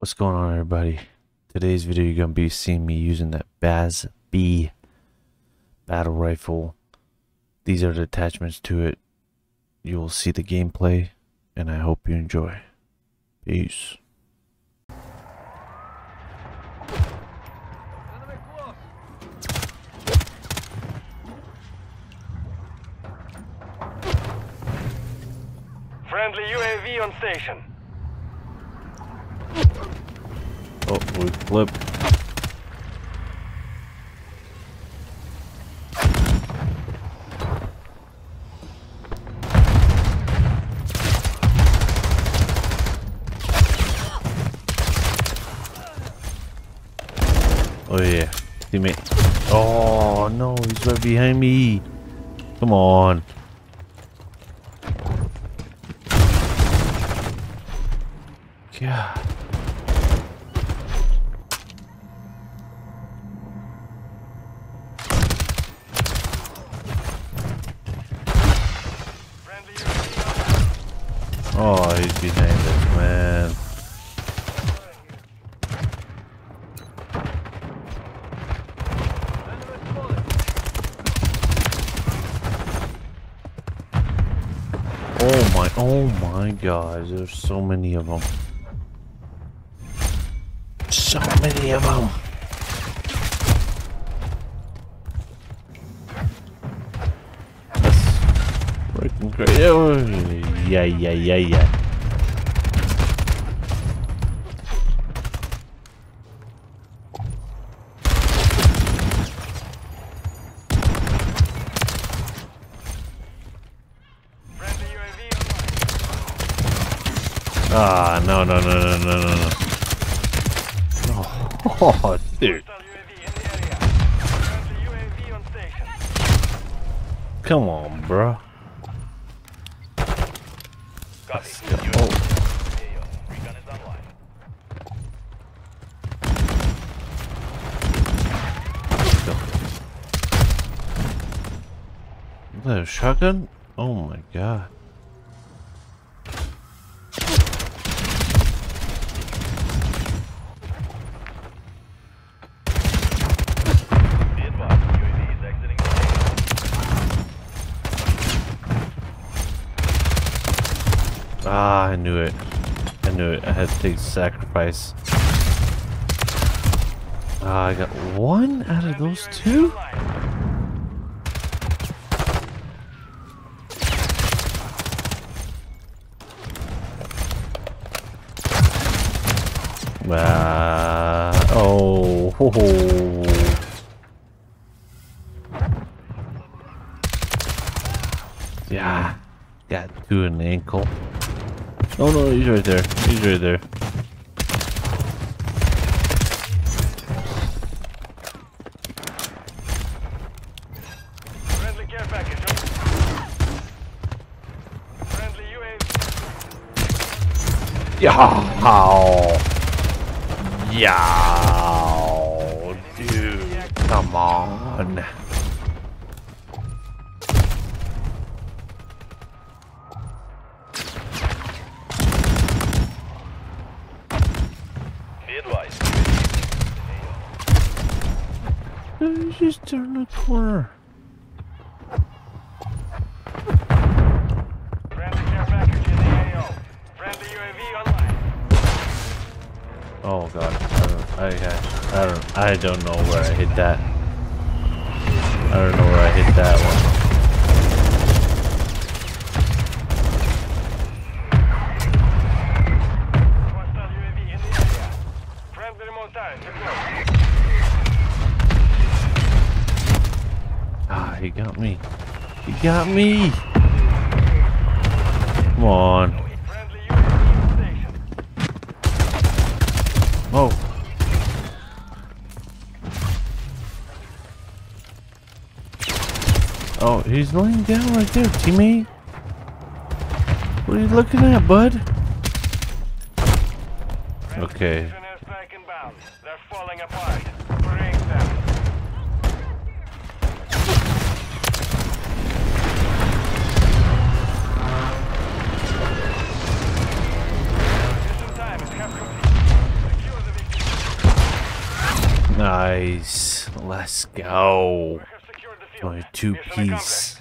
What's going on everybody? Today's video you're going to be seeing me using that Baz B battle rifle. These are the attachments to it. You will see the gameplay and I hope you enjoy. Peace. Friendly UAV on station. Oh, we flipped. Oh yeah, teammate. Oh no, he's right behind me. Come on. God. Friendly UAV on Oh, he's behind us, man. Oh my, oh my gosh, there's so many of them. So many of them. Freaking great. Oh, yeah, yeah, yeah, yeah. Ah, no, no, no, no, no, no, no. Oh, dude. On station. Come on, bro. A shotgun? Oh my god. Ah, I knew it. I knew it. I had to take sacrifice. Ah, I got one out of those two? Ah, oh, ho, ho. Yeah, got two in the ankle. Oh no, he's right there. He's right there. Friendly care package. Friendly UAV. Yow! Yow! Dude, come on. Be advised. Just turned the corner. I I, don't, I don't know where I hit that. I don't know where I hit that one. Ah, he got me. He got me. Come on. Friendly Oh. He's laying down right there, teammate. What are you looking at, bud? Okay. Nice. Let's go. We have secured the field. Only two piece.